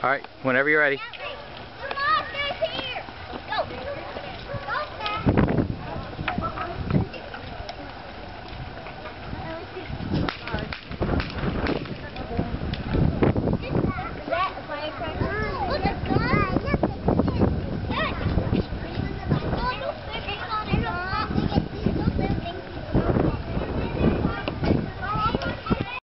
All right, whenever you're ready.